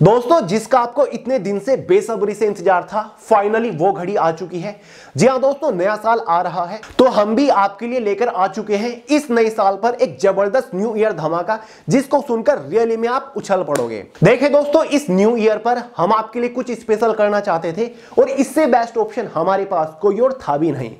दोस्तों, जिसका आपको इतने दिन से बेसब्री से इंतज़ार था फाइनली वो घड़ी आ चुकी है। जी हाँ दोस्तों, नया साल आ रहा है तो हम भी आपके लिए लेकर आ चुके हैं इस नए साल पर एक ज़बरदस्त न्यू ईयर धमाका, जिसको सुनकर रियली में आप उछल पड़ोगे। देखे दोस्तों, इस न्यू ईयर पर हम आपके लिए कुछ स्पेशल करना चाहते थे, और इससे बेस्ट ऑप्शन हमारे पास कोई और था भी नहीं।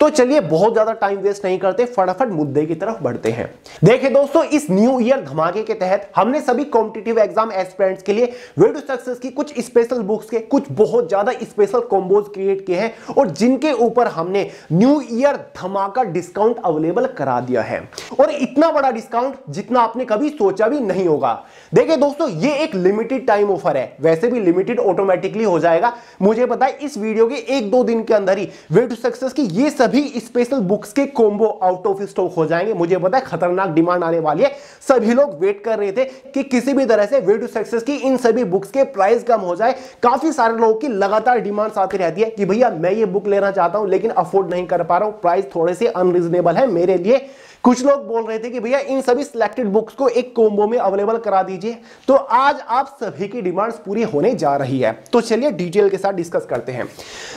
तो चलिए, बहुत ज़्यादा टाइम वेस्ट नहीं करते, फटाफट मुद्दे की तरफ़ बढ़ते हैं। देखे दोस्तों, इस न्यू ईयर धमाके के तहत हमने सभी कॉम्पिटेटिव एग्ज़ाम एस्पिरेंट्स के लिए टू सक्सेस की कुछ स्पेशल बुक्स के, कुछ बहुत ज़्यादा स्पेशल कॉम्बोज क्रिएट किए हैं और जिनके ऊपर हमने न्यू ईयर धमाका डिस्काउंट अवेलेबल करा दिया है। और इतना बड़ा डिस्काउंट जितना आपने कभी सोचा भी नहीं होगा। देखिए दोस्तों, ये एक लिमिटेड टाइम ऑफ़र है। वैसे भी लिमिटेड ऑटोमेटिकली हो जाएगा। मुझे पता है इस वीडियो के एक दो दिन के अंदर ही वे टू सक्सेस की ये सभी स्पेशल बुक्स के कॉम्बो आउट ऑफ़ स्टॉक हो जाएँगे। मुझे पता है खतरनाक डिमांड आने वाली है। सभी लोग वेट कर रहे थे कि किसी भी तरह से वे टू सक्सेस की इन सभी बुक्स के प्राइस कम हो जाए, काफ़ी सारे लोगों की लगातार डिमांड आती रहती है कि भैया, मैं ये बुक लेना चाहता हूँ, लेकिन अफोर्ड नहीं कर पा रहा हूँ। प्राइस थोड़े से अनरीजनेबल है मेरे लिए। कुछ लोग बोल रहे थे कि भैया, इन सभी सिलेक्टेड बुक्स को एक कोम्बो में अवेलेबल करा दीजिए। तो आज आप सभी की डिमांड्स पूरी होने जा रही है। तो चलिए डिटेल के साथ डिस्कस करते हैं।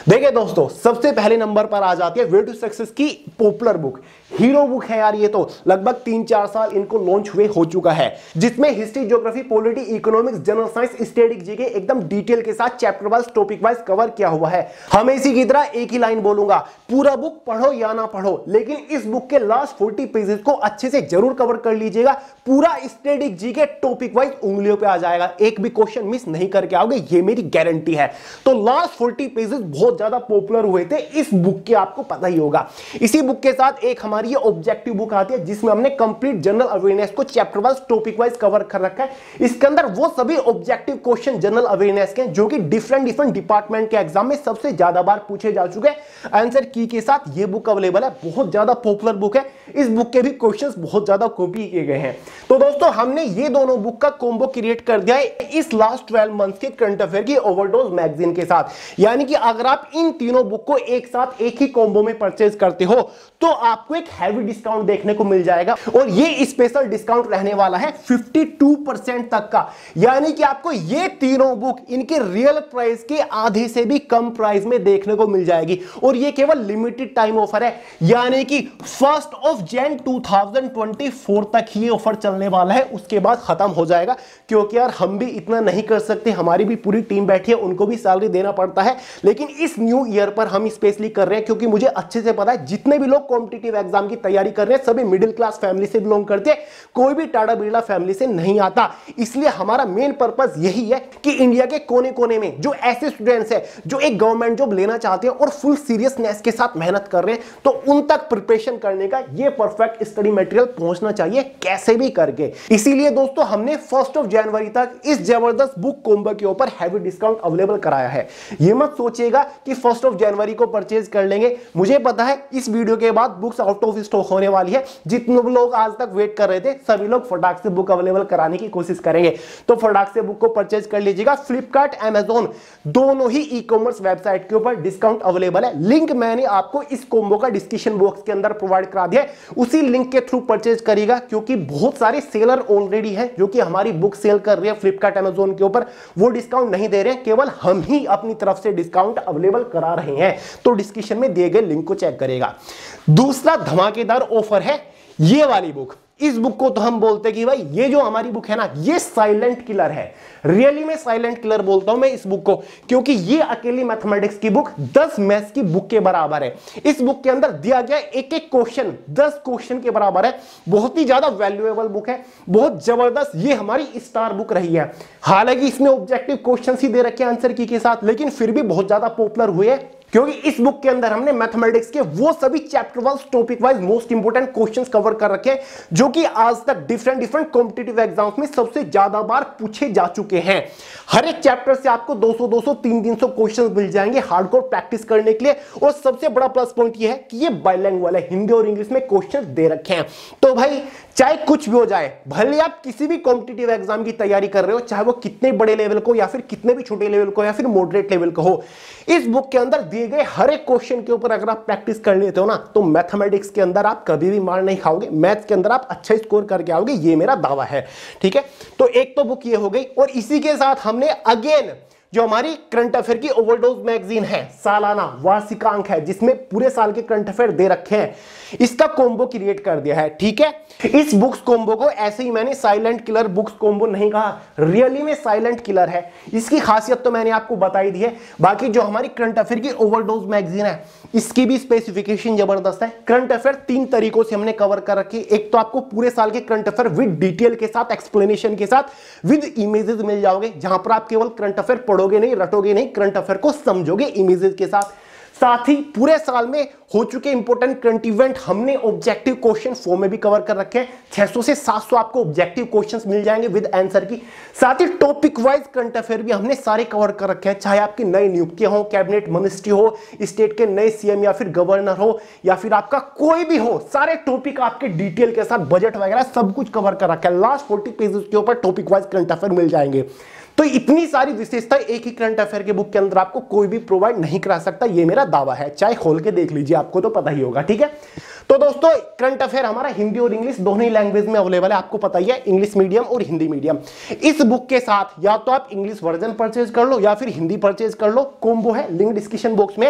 देखिए दोस्तों, सबसे पहले नंबर पर आ जाती है वे टू सक्सेस की पॉपुलर बुक हीरो बुक है यार ये तो। लगभग तीन चार साल इनको लॉन्च हुए हो चुका है, जिसमें history geography polity economics general science static G K एकदम डिटेल के साथ chapter wise topic wise cover किया हुआ है। हम इसी की तरह एक ही लाइन बोलूँगा, पूरा बुक पढ़ो या ना पढ़ो, लेकिन इस बुक के लास्ट फोर्टी पेजेस को अच्छे से ज़रूर कवर कर लीजिएगा, पूरा स्टेटिक जी के टॉपिक वाइज उंगलियों पे आ जाएगा। एक भी क्वेश्चन मिस नहीं करके आओगे, ये मेरी गारंटी है। तो लास्ट फोर्टी पेजेस बहुत ज़्यादा पॉपुलर हुए थे, इस बुक के आपको पता ही होगा। इसी बुक के साथ एक हमारी ये ऑब्जेक्टिव बुक आती है, जिसमें हमने कंप्लीट जनरल अवेयरनेस को chapter wise topic wise cover कर रखा है। इसके अंदर वो सभी ऑब्जेक्टिव क्वेश्चन जनरल अवेयरनेस के जो कि डिफरेंट डिफरेंट डिपार्टमेंट के एग्ज़ाम में सबसे ज़्यादा बार पूछे जा चुके हैं। आंसर की के साथ ये बुक अवेलेबल है, बहुत ज़्यादा पॉपुलर बुक है। इस बुक के भी क्वेश्चंस बहुत ज़्यादा कॉपी किए गए हैं। तो दोस्तों, हमने ये दोनों बुक का कॉम्बो क्रिएट कर दिया है इस लास्ट ट्वेल्व मंथ के करंट अफेयर की ओवरडोज मैगजीन के साथ। यानी कि अगर आप इन तीनों बुक को एक साथ एक ही कॉम्बो में परचेज करते हो तो आपको एक हैवी डिस्काउंट देखने को मिल जाएगा। और ये स्पेशल डिस्काउंट रहने वाला है 52 परसेंट तक का। यानी कि आपको ये तीनों बुक इनके रियल प्राइस के आधे से भी कम प्राइस में देखने को मिल जाएगी। और ये केवल लिमिटेड टाइम ऑफ़र है। यानी कि फ़र्स्ट ऑफ़ जैन 2024 तक ही ऑफ़र चलने वाला है। उसके बाद खत्म हो जाएगा। क्योंकि यार हम भी इतना नहीं कर सकते। हमारी भी पूरी टीम बैठी है। उनको भी सैलरी देना पड़ता है। लेकिन इस न्यू ईयर पर हम स्पेशली कर रहे हैं। क्योंकि मुझे अच्छे से पता है, जितने भी लोग कॉम्पिटेटिव एग्ज़ाम की तैयारी कर रहे हैं। सभी मिडिल क्लास फैमिली से बिलोंग करते हैं। कोई भी टाटा बिरला फैमिली से नहीं आता। इसलिए हमारा मेन पर्पज यही है कि इंडिया के कोने कोने में जो ऐसे स्टूडेंट्स हैं, जो एक गवर्नमेंट जॉब लेना चाहते हैं और फुल सीरियसनेस के साथ मेहनत कर रहे हैं तो उन तक प्रिपरेशन करने का ये परफेक्ट स्टडी मटेरियल पहुँचना चाहिए, कैसे भी करके। इसीलिए दोस्तों, हमने फ़र्स्ट ऑफ़ जनवरी तक इस ज़बरदस्त बुक कोम्बो के ऊपर हैवी डिस्काउंट अवेलेबल कराया है। ये मत सोचिएगा कि फ़र्स्ट ऑफ़ जनवरी को परचेज कर लेंगे। मुझे पता है, इस वीडियो के बाद बुक्स आउट ऑफ़ स्टॉक होने वाली है। जितने लोग आज तक वेट कर रहे थे, सभी लोग फटाक से बुक अवेलेबल कराने की कोशिश करेंगे। तो फटाक से बुक को परचेज कर लीजिएगा। फ्लिपकार्ट एमेजोन दोनों ही ई कॉमर्स वेबसाइट के ऊपर डिस्काउंट अवेलेबल है। लिंक मैंने आपको इस कोम्बो का डिस्क्रिप्शन बॉक्स के अंदर प्रोवाइड करा दिया उसी लिंक के थ्रू परचेज करिएगा, क्योंकि बहुत सारे सेलर ऑलरेडी है, जो कि हमारी बुक सेल कर रही है फ्लिपकार्ट एमेजोन के ऊपर। वो डिस्काउंट नहीं दे रहे हैं, केवल हम ही अपनी तरफ़ से डिस्काउंट अवेलेबल करा रहे हैं। तो डिस्क्रिप्शन में दिए गए लिंक को चेक करेगा दूसरा धमाकेदार ऑफ़र है, ये वाली बुक इस बुक को तो हम बोलते कि भाई, ये जो हमारी बुक है ना, ये साइलेंट किलर है। रियली में साइलेंट किलर बोलता हूँ मैं इस बुक को, क्योंकि ये अकेली मैथमेटिक्स की बुक 10 मैथ्स की बुक के बराबर है। इस बुक के अंदर दिया गया एक एक क्वेश्चन 10 क्वेश्चन के बराबर है। बहुत ही ज़्यादा वैल्यूएबल बुक है, बहुत ज़बरदस्त ये हमारी स्टार बुक रही है। हालाँकि इसमें ऑब्जेक्टिव क्वेश्चन ही दे रखे आंसर की के साथ, लेकिन फिर भी बहुत ज़्यादा पॉपुलर हुए क्योंकि इस बुक के अंदर हमने मैथमेटिक्स के वो सभी chapter wise topic wise most important questions cover कर रखे जो कि आज तक डिफरेंट डिफरेंट कॉम्पिटेटिव एग्ज़ाम्स में सबसे ज़्यादा बार पूछे जा चुके हैं। हर एक चैप्टर से आपको 200 200 3 300 क्वेश्चंस मिल जाएँगे हार्डकोर प्रैक्टिस करने के लिए। और सबसे बड़ा प्लस पॉइंट ये है कि ये बाइलैंग्वेज है, हिंदी और इंग्लिश में क्वेश्चन दे रखे हैं। तो भाई चाहे कुछ भी हो जाए, भले आप किसी भी कॉम्पिटेटिव एग्ज़ाम की तैयारी कर रहे हो, चाहे वो कितने बड़े लेवल को या फिर कितने भी छोटे लेवल को या फिर मॉडरेट लेवल को हो, इस बुक के अंदर दिए गए हर एक क्वेश्चन के ऊपर अगर आप प्रैक्टिस कर लेते हो ना तो मैथमेटिक्स के अंदर आप कभी भी मार नहीं खाओगे मैथ्स के अंदर आप अच्छा स्कोर करके आओगे, ये मेरा दावा है, ठीक है? तो एक तो बुक ये हो गई और इसी के साथ हमने अगेन जो हमारी करंट अफेयर की ओवरडोज मैगजीन है, सालाना वार्षिकांक है, जिसमें पूरे साल के करंट अफेयर दे रखे हैं, इसका कॉम्बो क्रिएट कर दिया है, ठीक है? इस बुक्स कॉम्बो को ऐसे ही मैंने साइलेंट किलर बुक्स कॉम्बो नहीं कहा रियली में साइलेंट किलर है। इसकी खासियत तो मैंने आपको बताई दी है, बाकी जो हमारी करंट अफेयर की ओवरडोज मैगजीन है, इसकी भी स्पेसिफिकेशन ज़बरदस्त है। करंट अफेयर तीन तरीकों से हमने कवर कर रखी एक तो आपको पूरे साल के करंट अफेयर विद डिटेल के साथ एक्सप्लेनेशन के साथ विद इमेजेस मिल जाओगे, जहाँ पर आप केवल करंट अफेयर पढ़ोगे नहीं, रटोगे नहीं करंट अफेयर को समझोगे इमेजेस के साथ। साथ ही पूरे साल में हो चुके इंपोर्टेंट करंट इवेंट हमने ऑब्जेक्टिव क्वेश्चन फोर में भी कवर कर रखे हैं। 600 से 700 आपको ऑब्जेक्टिव क्वेश्चंस मिल जाएँगे विद आंसर की। साथ ही टॉपिक वाइज करंट अफेयर भी हमने सारे कवर कर रखे हैं, चाहे आपकी नई नियुक्तियाँ हो कैबिनेट मिनिस्ट्री हो स्टेट के नए सीएम या फिर गवर्नर हो, या फिर आपका कोई भी हो, सारे टॉपिक आपके डिटेल के साथ बजट वगैरह सब कुछ कवर कर रखा है। लास्ट फोर्टी पेजेस के ऊपर टॉपिक वाइज करंट अफेयर मिल जाएँगे। तो इतनी सारी विशेषता एक ही करंट अफेयर के बुक के अंदर आपको कोई भी प्रोवाइड नहीं करा सकता, ये मेरा दावा है। चाहे खोल के देख लीजिए, आपको तो पता ही होगा, ठीक है? तो दोस्तों करंट अफेयर हमारा हिंदी और इंग्लिश दोनों ही लैंग्वेज में अवेलेबल है। आपको पता ही है इंग्लिश मीडियम और हिंदी मीडियम इस बुक के साथ या तो आप इंग्लिश वर्जन परचेज कर लो या फिर हिंदी परचेज कर लो कोम्बो है लिंक डिस्क्रिप्शन बॉक्स में।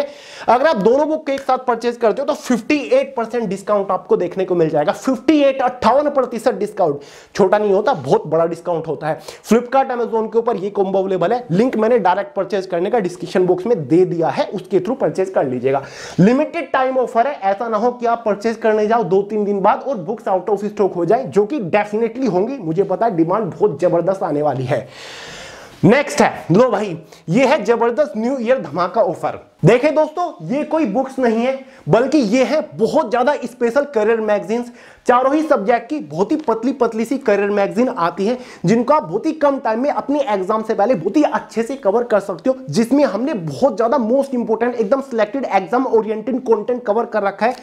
अगर आप दोनों बुक के एक साथ परचेज करते हो तो 58 डिस्काउंट आपको देखने को मिल जाएगा। 58 अट्ठावन प्रतिशत डिस्काउंट छोटा नहीं होता, बहुत बड़ा डिस्काउंट होता है। फ्लिपकार्ट अमेजोन के ऊपर ये कोम्बो अवेलेबल है। लिंक मैंने डायरेक्ट परचेज करने का डिस्क्रिप्शन बॉक्स में दे दिया है, उसके थ्रू परचेज कर लीजिएगा। लिमिटेड टाइम ऑफ़र है, ऐसा ना हो कि आप परचेज करने जाओ, दो तीन दिन बाद और बुक्स आउट ऑफ़ स्टॉक हो जाए, जो कि डेफिनेटली होंगी। मुझे पता है डिमांड बहुत ज़बरदस्त आने वाली है। नेक्स्ट है। लो भाई, ये है ज़बरदस्त न्यू ईयर धमाका ऑफ़र देखें दोस्तों, ये कोई बुक्स नहीं है, बल्कि ये है बहुत ज़्यादा स्पेशल करियर मैगजीन चारों ही सब्जेक्ट की बहुत ही पतली पतली सी करियर मैगजीन आती है, जिनको आप बहुत ही कम टाइम में अपने एग्ज़ाम से पहले बहुत ही अच्छे से कवर कर सकते हो, जिसमें हमने बहुत ज़्यादा मोस्ट इंपोर्टेंट एकदम selected exam oriented content cover कर रखा है।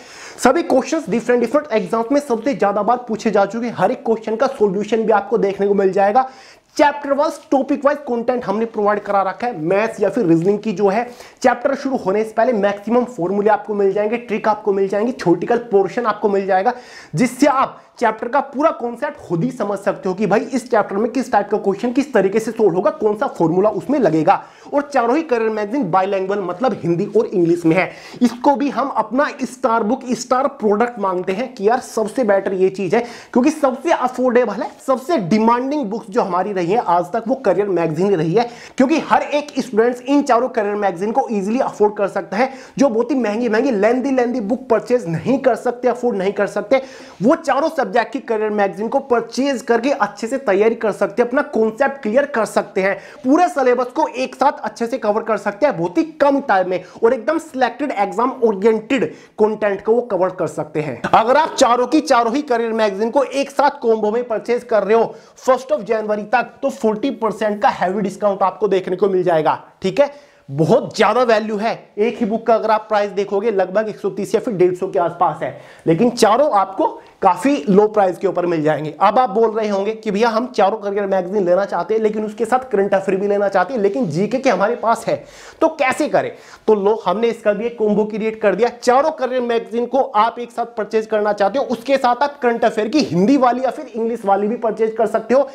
सभी क्वेश्चन डिफरेंट डिफरेंट एग्ज़ाम्स में सबसे ज़्यादा बार पूछे जा चुके हर एक क्वेश्चन का सोल्यूशन भी आपको देखने को मिल जाएगा। Chapter wise topic wise content हमने प्रोवाइड करा रखा है मैथ्स या फिर रीजनिंग की जो है। चैप्टर शुरू होने से पहले मैक्सिमम फॉर्मूले आपको मिल जाएँगे ट्रिक आपको मिल जाएँगे छोटिकल पोर्शन आपको मिल जाएगा, जिससे आप चैप्टर का पूरा कॉन्सेप्ट खुद ही समझ सकते हो कि भाई इस चैप्टर में किस टाइप का क्वेश्चन किस तरीके से सोल्व होगा, कौन सा फॉर्मूला उसमें लगेगा। और चारों ही करियर मैगजीन बायलैंग्वेज मतलब हिंदी और इंग्लिश में है। इसको भी हम अपना स्टार बुक स्टार प्रोडक्ट मांगते हैं कि यार सबसे बेटर ये चीज़ है, क्योंकि सबसे अफोर्डेबल है, सबसे डिमांडिंग बुक्स जो हमारी रही है, आज तक वो करियर मैगजीन रही है। क्योंकि हर एक स्टूडेंट्स इन चारों करियर मैगजीन को इजिली अफोर्ड कर सकता है, जो बहुत ही महँगी महँगी लेंदी लेंदी बुक परचेज नहीं कर सकते अफोर्ड नहीं कर सकते। वो चारों सब्जेक्ट की करियर मैगजीन को परचेज करके अच्छे से तैयारी कर सकते हैं, अपना कॉन्सेप्ट क्लियर कर सकते हैं, पूरे सिलेबस को एक साथ अच्छे से कवर कर सकते हैं, बहुत ही कम टाइम में और एकदम सिलेक्टेड एग्ज़ाम ओरिएंटेड कंटेंट को वो कवर कर सकते हैं। अगर आप चारों की चारों ही करियर मैगजीन को एक साथ कॉम्बो में परचेज कर रहे हो फ़र्स्ट ऑफ़ जनवरी तक तो 40% का हैवी डिस्काउंट आपको देखने को मिल जाएगा, ठीक है? बहुत ज़्यादा वैल्यू है। एक ही बुक का अगर आप प्राइस देखोगे, लगभग 130 या फिर 150 के आसपास है। लेकिन चारों आपको काफ़ी लो प्राइस के ऊपर मिल जाएँगे। अब आप बोल रहे होंगे कि भैया, हम चारों करियर मैगजीन लेना चाहते हैं, लेकिन उसके साथ करंट अफेयर भी लेना चाहते हैं, लेकिन जीके के हमारे पास है। तो कैसे करें? तो लो, हमने इसका भी एक कोम्बो क्रिएट कर दिया। चारों करियर मैगजीन को आप एक साथ परचेज करना चाहते हो, उसके साथ आप करंट अफेयर की हिंदी वाली या फिर इंग्लिश वाली भी परचेज कर सकते हो।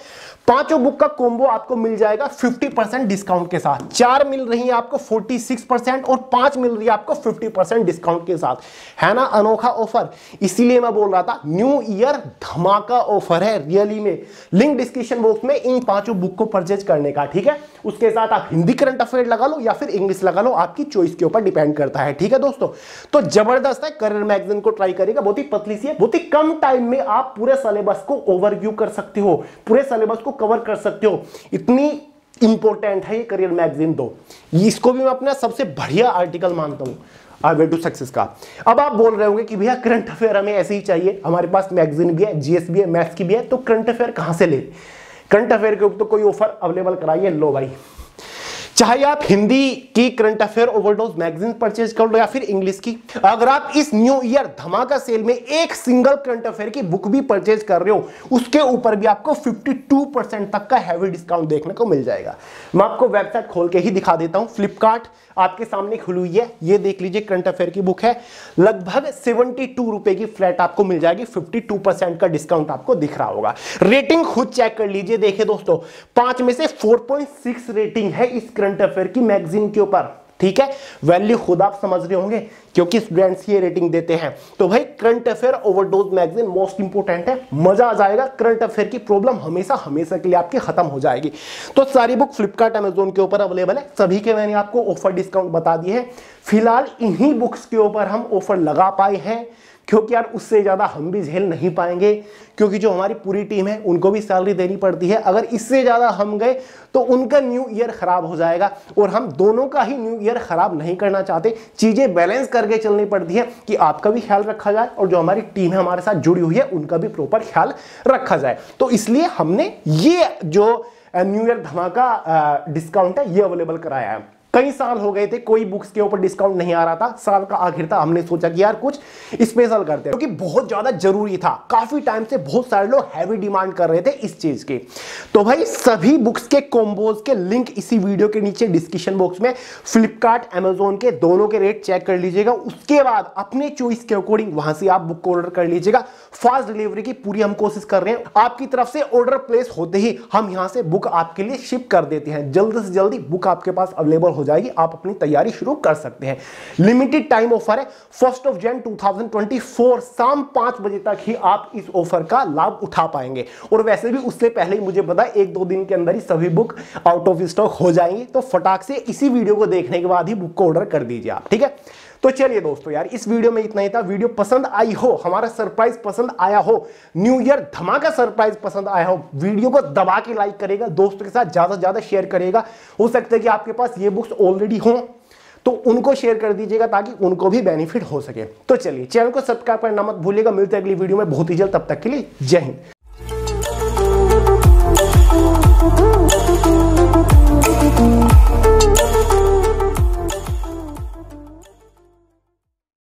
पाँचों बुक का कोम्बो आपको मिल जाएगा 50% डिस्काउंट के साथ। चार मिल रही है आपको 46% और पाँच मिल रही है आपको 50% डिस्काउंट के साथ। है ना, अनोखा ऑफ़र इसीलिए मैं बोल रहा था न्यू ईयर धमाका ऑफ़र है रियली में। लिंक डिस्क्रिप्शन बॉक्स में इन पाँचों बुक को परचेज करने का, ठीक है? उसके साथ आप हिंदी करंट अफेयर लगा लो या फिर इंग्लिश लगा लो, आपकी चॉइस के ऊपर डिपेंड करता है, ठीक है दोस्तों? तो ज़बरदस्त है, करियर मैगजीन को ट्राई करेगा बहुत ही पतली सी है, बहुत ही कम टाइम में आप पूरे सिलेबस को ओवरव्यू कर सकते हो, पूरे सिलेबस को कवर कर सकते हो। इतनी इंपॉर्टेंट है ये करियर मैगजीन दो। इसको भी मैं अपना सबसे बढ़िया आर्टिकल मानता हूँ। आई टू सक्सेस का। अब आप बोल रहे होंगे कि भैया करंट अफेयर हमें ऐसे ही चाहिए। हमारे पास मैगजीन भी है जीएस भी है मैथ्स की भी है तो करंट अफेयर कहाँ से ले? करंट अफेयर के ऊपर तो कोई ऑफ़र अवेलेबल कराइए, लो भाई। चाहे आप हिंदी की current affair overdose magazine purchase कर लो या फिर इंग्लिश की, अगर आप इस न्यू ईयर धमाका सेल में एक सिंगल करंट अफेयर की बुक भी परचेज कर रहे हो, उसके ऊपर भी आपको 52 परसेंट तक का हैवी डिस्काउंट देखने को मिल जाएगा। मैं आपको वेबसाइट खोल के ही दिखा देता हूँ फ्लिपकार्ट आपके सामने खुली हुई है। ये देख लीजिए करंट अफेयर की बुक है। लगभग सेवेंटी टू रुपए की फ्लैट आपको मिल जाएगी। 52 परसेंट का डिस्काउंट आपको दिख रहा होगा। रेटिंग खुद चेक कर लीजिए। देखिए दोस्तों, पाँच में से 4.6 रेटिंग है इस करंट अफेयर की मैगजीन के ऊपर। ठीक है? वैल्यू खुद आप समझ रहे होंगे, क्योंकि स्टूडेंट्स ये रेटिंग देते हैं। तो भाई current affair overdose magazine most important है। मज़ा आ जाएगा करंट अफेयर की प्रॉब्लम हमेशा हमेशा के लिए आपकी खत्म हो जाएगी। तो सारी बुक फ्लिपकार्ट अमेजोन के ऊपर अवेलेबल है। सभी के मैंने आपको ऑफ़र डिस्काउंट बता दिए है। फ़िलहाल इन्हीं बुक्स के ऊपर हम ऑफ़र लगा पाए हैं। क्योंकि यार उससे ज़्यादा हम भी झेल नहीं पाएँगे, क्योंकि जो हमारी पूरी टीम है, उनको भी सैलरी देनी पड़ती है। अगर इससे ज़्यादा हम गए तो उनका न्यू ईयर खराब हो जाएगा। और हम दोनों का ही न्यू ईयर खराब नहीं करना चाहते। चीज़ें बैलेंस करके चलनी पड़ती है कि आपका भी ख्याल रखा जाए और जो हमारी टीम है, हमारे साथ जुड़ी हुई है, उनका भी प्रॉपर ख्याल रखा जाए। तो इसलिए हमने ये जो न्यू ईयर धमाका डिस्काउंट है, ये अवेलेबल कराया है। कई साल हो गए थे, कोई बुक्स के ऊपर डिस्काउंट नहीं आ रहा था। साल का आखिर था, हमने सोचा कि यार कुछ स्पेशल करते हैं। क्योंकि बहुत ज़्यादा ज़रूरी था। काफ़ी टाइम से बहुत सारे लोग हैवी डिमांड कर रहे थे इस चीज़ की। तो भाई, सभी बुक्स के कॉम्बोज के लिंक इसी वीडियो के नीचे डिस्क्रिप्शन बॉक्स में फ्लिपकार्ट एमेजोन के दोनों के रेट चेक कर लीजिएगा। उसके बाद अपने चॉइस के अकॉर्डिंग वहाँ से आप बुक ऑर्डर कर लीजिएगा। फास्ट डिलीवरी की पूरी हम कोशिश कर रहे हैं। आपकी तरफ़ से ऑर्डर प्लेस होते ही हम यहाँ से बुक आपके लिए शिप कर देते हैं। जल्द से जल्दी बुक आपके पास अवेलेबल हो जाएगी, आप अपनी तैयारी शुरू कर सकते हैं। लिमिटेड टाइम ऑफ़र है। फ़र्स्ट ऑफ़ जैन 2024 शाम पाँच बजे तक ही आप इस ऑफ़र का लाभ उठा पाएँगे। और वैसे भी उससे पहले ही मुझे पता एक दो दिन के अंदर ही सभी बुक आउट ऑफ़ स्टॉक हो जाएँगे। तो फटाक से इसी वीडियो को देखने के बाद ही बुक को ऑर्डर कर दीजिए आप, ठीक है? तो चलिए दोस्तों यार, इस वीडियो में इतना ही था। वीडियो पसंद आई हो, हमारा सरप्राइज़ पसंद आया हो, न्यू ईयर धमाका सरप्राइज़ पसंद आया हो, वीडियो को दबा के लाइक करेगा, दोस्तों के साथ ज़्यादा से ज़्यादा शेयर करेगा। हो सकता है कि आपके पास ये बुक्स ऑलरेडी हो तो उनको शेयर कर दीजिएगा ताकि उनको भी बेनिफिट हो सके। तो चलिए चैनल को सब्सक्राइब करना मत भूलिएगा। मिलते अगली वीडियो में। बहुत ही जल्द, तब तक के लिए जय हिंद।